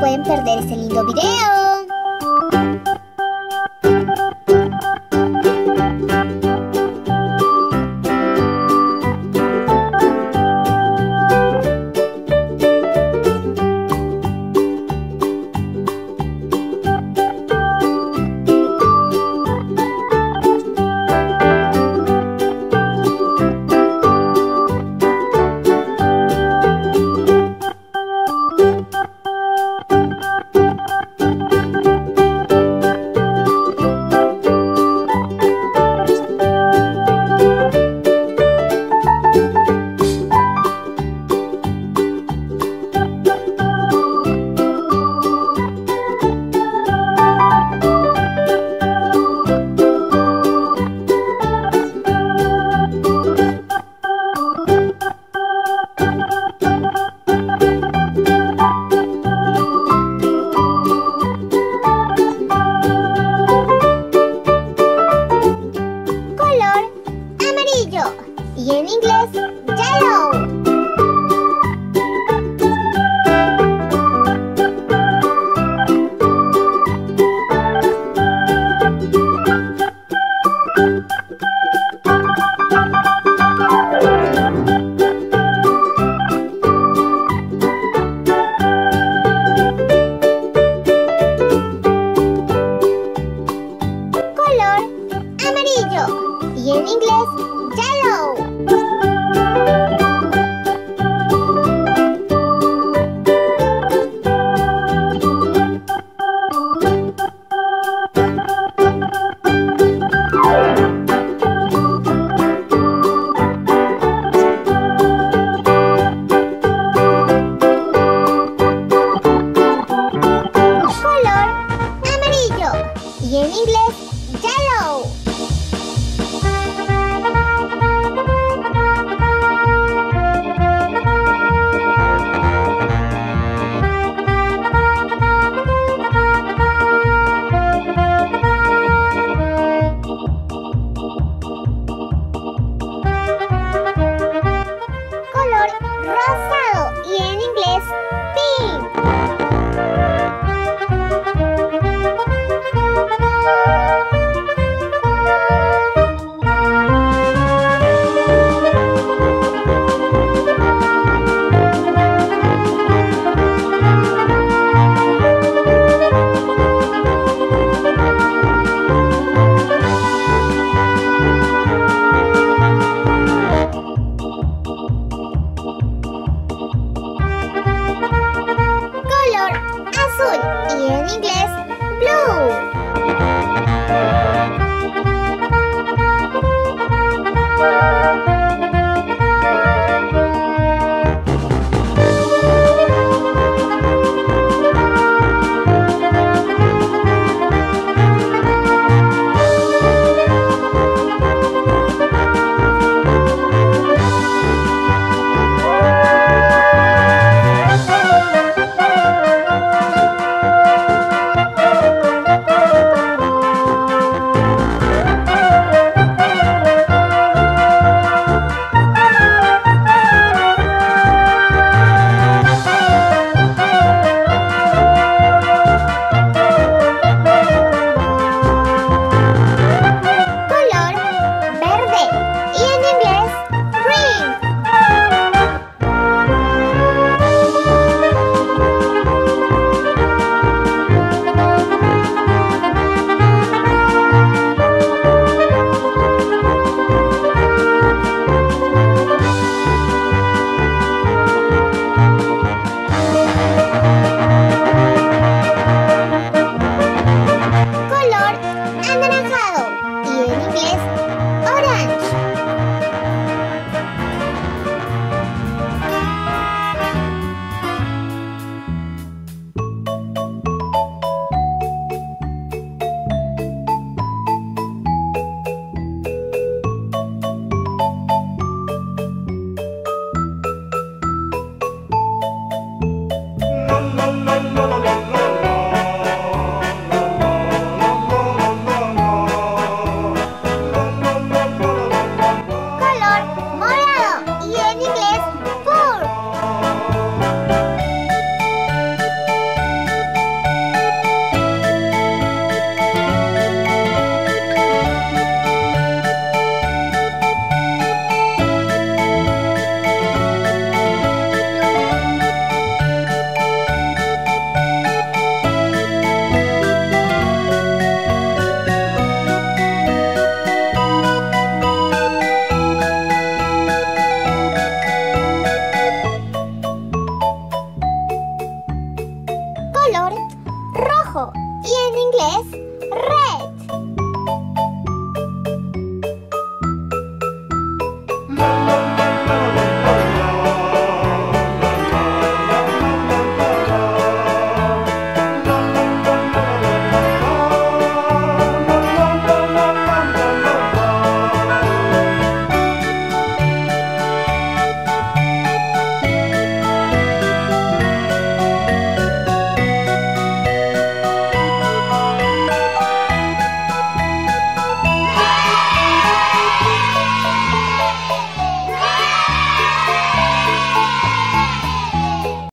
pueden perder este lindo video. Azul y en inglés blue.